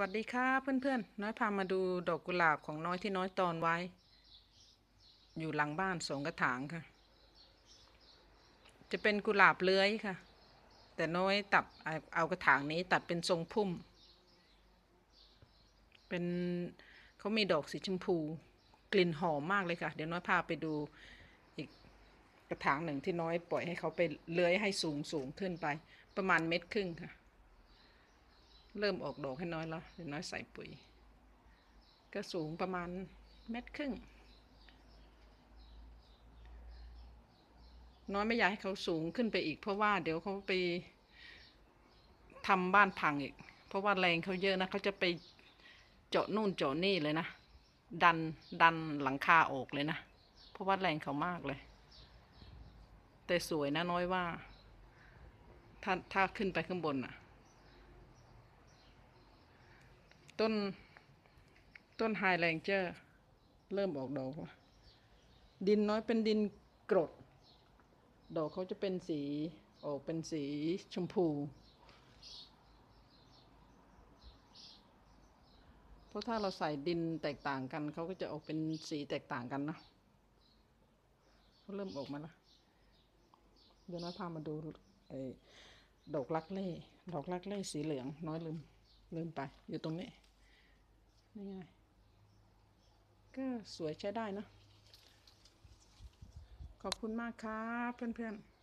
วัสดีค่ะเพื่อนๆ น้อยพามาดูดอกกุหลาบของน้อยที่น้อยตอนไว้ อยู่หลังบ้านสองกระถางค่ะ จะเป็นกุหลาบเลื้อยค่ะ แต่น้อยตัดเอาเอากระถางนี้ตัดเป็นทรงพุ่ม เป็นเขามีดอกสีชมพู กลิ่นหอมมากเลยค่ะ เดี๋ยวน้อยพาไปดูอีกกระถางหนึ่งที่น้อยปล่อยให้เขาไปเลื้อยให้สูงสูงขึ้นไป ประมาณเม็ดครึ่งค่ะ เริ่มออกดอกให้น้อยแล้วเดี๋ยวน้อยใส่ปุ๋ย ก็สูงประมาณเม็ดครึ่ง น้อยไม่อยากให้เขาสูงขึ้นไปอีก เพราะว่าเดี๋ยวเขาไปทำบ้านพังอีก เพราะว่าแรงเขาเยอะนะเขาจะไปเจาะนู่นเจาะนี่เลยนะ ดันดันหลังคาออกเลยนะ เพราะว่าแรงเขามากเลย แต่สวยนะน้อยว่า ถ้าถ้าขึ้นไปข้างบนอะ ต้น ต้นไฮแรงเจอร์ เริ่มออกดอกแล้วดินน้อยเป็นดินกรด ดอกเขาจะเป็นสีออกเป็นสีชมพูเพราะถ้าเราใส่ดินแตกต่างกัน เขาก็จะออกเป็นสีแตกต่างกันเนาะเขาเริ่มออกมาแล้วเดี๋ยวน้อยพามาดูไอ้ดอกลักเล่ ดอกลักเล่สีเหลือง น้อยลืมลืมไปอยู่ตรงนี้ นี่ไง ก็สวยใช้ได้นะ ขอบคุณมากครับเพื่อนๆ